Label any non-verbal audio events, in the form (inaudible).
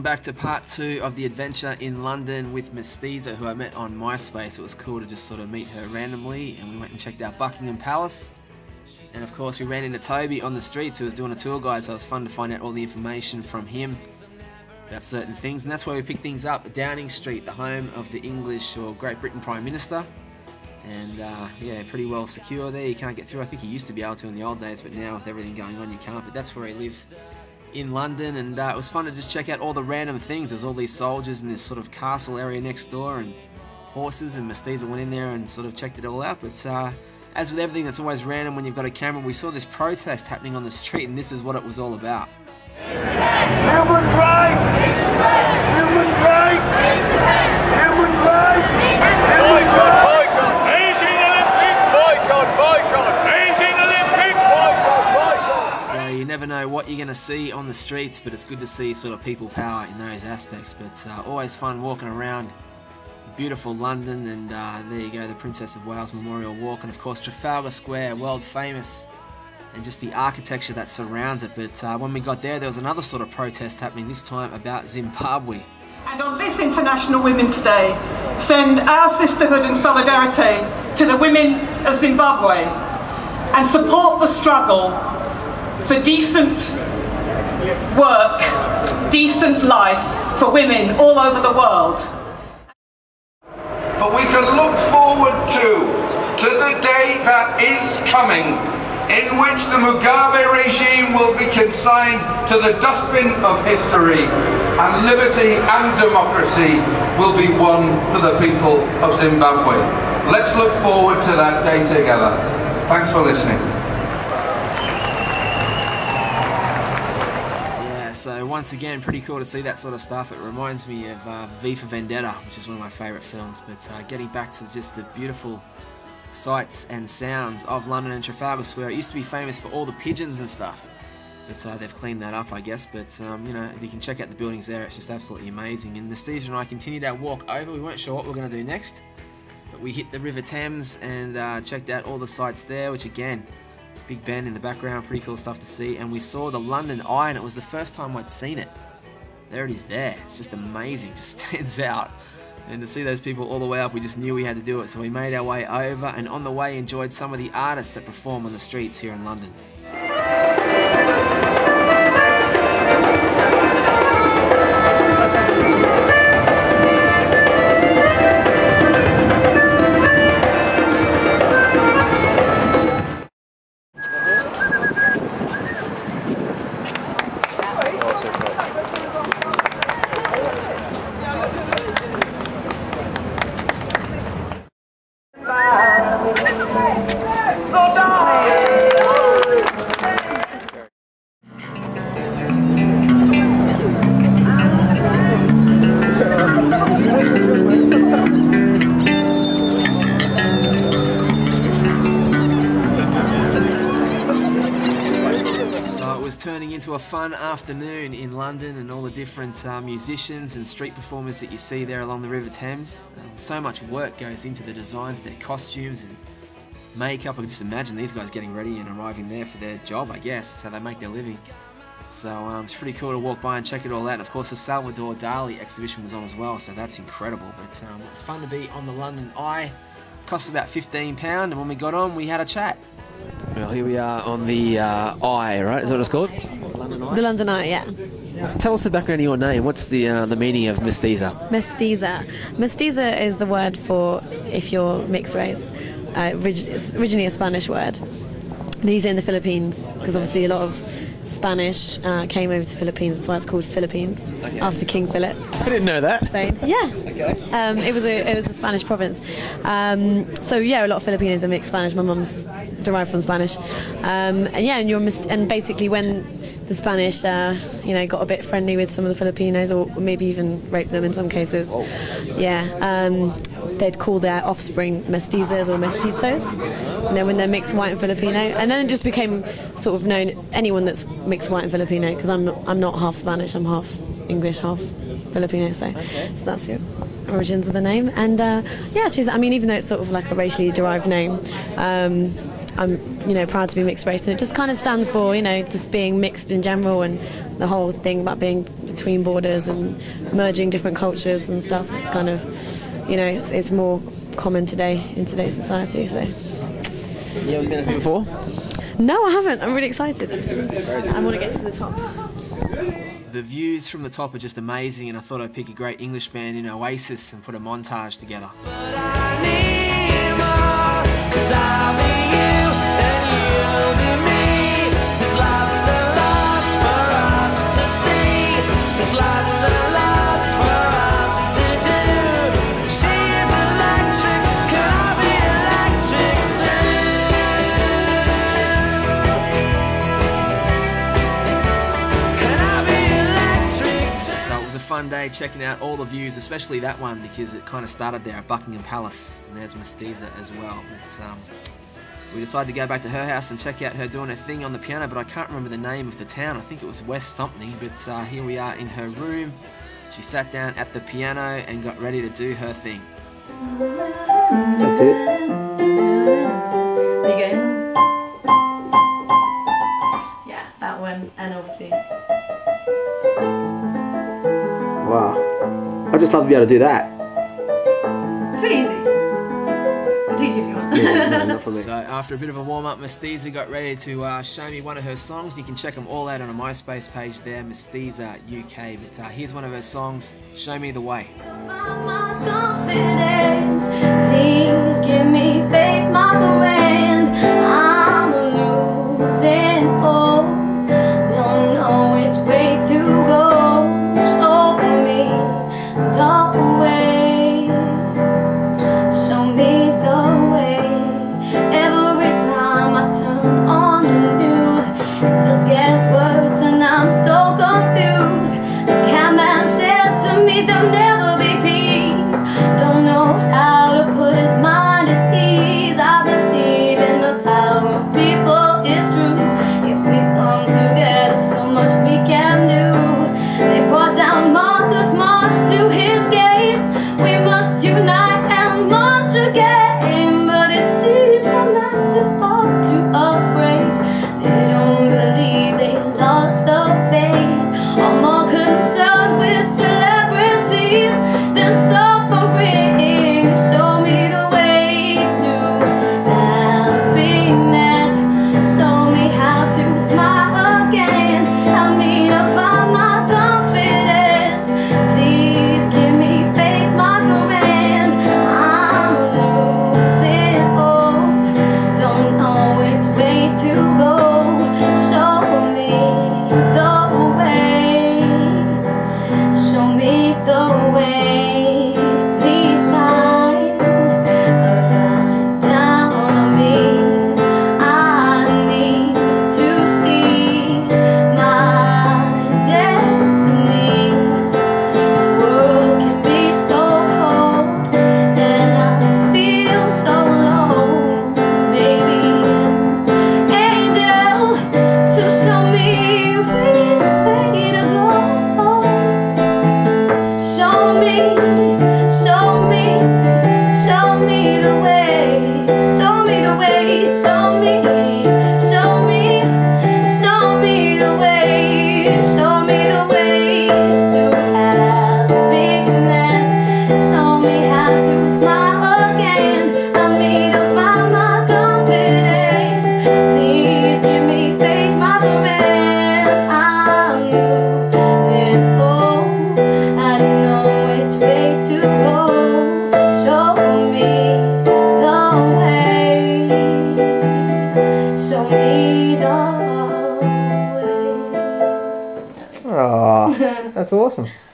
welcome back to part two of the adventure in London with Mestiza, who I met on MySpace. It was cool to just sort of meet her randomly, and we went and checked out Buckingham Palace. And of course, we ran into Toby on the streets, who was doing a tour guide, so it was fun to find out all the information from him about certain things. And that's where we picked things up Downing Street, the home of the English or Great Britain Prime Minister. And uh, yeah, pretty well secure there. You can't get through. I think he used to be able to in the old days, but now with everything going on, you can't. But that's where he lives in London, and uh, it was fun to just check out all the random things. There's all these soldiers in this sort of castle area next door, and horses, and Mestiza went in there and sort of checked it all out. But uh, as with everything that's always random when you've got a camera, we saw this protest happening on the street, and this is what it was all about. Human rights! Human rights! Human rights! Human rights! Beijing Olympics! Boycott! Boycott! Beijing Olympics! Boycott! Boycott! So you never know what you're going to see on the streets, but it's good to see sort of people power in those aspects. But uh, always fun walking around beautiful London, and uh, there you go, the Princess of Wales Memorial Walk, and of course Trafalgar Square, world famous, and just the architecture that surrounds it. But uh, when we got there, there was another sort of protest happening, this time about Zimbabwe. And on this International Women's Day, send our sisterhood and solidarity to the women of Zimbabwe and support the struggle for decent work, decent life for women all over the world. But we can look forward to, to the day that is coming in which the Mugabe regime will be consigned to the dustbin of history and liberty and democracy will be won for the people of Zimbabwe. Let's look forward to that day together. Thanks for listening. Yeah, so once again, pretty cool to see that sort of stuff. It reminds me of uh, V for Vendetta, which is one of my favourite films. But uh, getting back to just the beautiful sights and sounds of London and Trafalgar Square. It used to be famous for all the pigeons and stuff. But uh, they've cleaned that up, I guess. But um, you know, you can check out the buildings there. It's just absolutely amazing. And Mestiza and I continued our walk over. We weren't sure what we were going to do next, but we hit the River Thames and uh, checked out all the sites there. Which again, Big Ben in the background, pretty cool stuff to see. And we saw the London Eye, and it was the first time I'd seen it. There it is. There. It's just amazing. (laughs) Just stands out. And to see those people all the way up, we just knew we had to do it. So we made our way over, and on the way, enjoyed some of the artists that perform on the streets here in London. Fun afternoon in London and all the different uh, musicians and street performers that you see there along the River Thames. Um, so much work goes into the designs their costumes and makeup. I can just imagine these guys getting ready and arriving there for their job, I guess. That's how they make their living. So um, it's pretty cool to walk by and check it all out. And of course, the Salvador Dali exhibition was on as well, so that's incredible. But um, it was fun to be on the London Eye. Cost about £15, and when we got on, we had a chat. Well, here we are on the uh, Eye, right? Is that what it's called? Eye. The London Eye, yeah. Tell us the background of your name. What's the uh, the meaning of Mestiza? Mestiza. Mestiza is the word for if you're mixed race. Uh, it's originally a Spanish word. They use it in the Philippines because obviously a lot of Spanish uh, came over to Philippines. That's why it's called Philippines after King Philip. I didn't know that. Spain. Yeah. Um, it was a it was a Spanish province. Um, so yeah, a lot of Filipinos are mixed Spanish. My mum's derived from Spanish. Um, and yeah, and you're and basically when the Spanish, uh, you know, got a bit friendly with some of the Filipinos, or maybe even raped them in some cases. Yeah. Um, they'd call their offspring mestizas or mestizos, you know, when they're mixed white and Filipino. And then it just became sort of known anyone that's mixed white and Filipino because I'm not, I'm not half Spanish, I'm half English, half Filipino. So, so that's the origins of the name. And uh, yeah. I mean, even though it's sort of like a racially derived name. Um, I'm, you know, proud to be mixed race, and it just kind of stands for, you know, just being mixed in general and the whole thing about being between borders and merging different cultures and stuff. It's kind of, you know, it's, it's more common today in today's society. So. You ever been here before? No, I haven't. I'm really excited. Actually, I want to get to the top. The views from the top are just amazing, and I thought I'd pick a great English band in Oasis and put a montage together. Fun day checking out all the views, especially that one because it kind of started there at Buckingham Palace, and there's Mestiza as well. But um, we decided to go back to her house and check out her doing her thing on the piano, but I can't remember the name of the town. I think it was West something, but uh, here we are in her room. She sat down at the piano and got ready to do her thing. That's it. Wow. I just love to be able to do that. It's pretty easy. I'll teach you if you want. Yeah, no, (laughs) not for me. So after a bit of a warm up, Mestiza got ready to uh, show me one of her songs. You can check them all out on a MySpace page there, Mestiza UK. But uh, here's one of her songs, Show Me the Way. Awesome.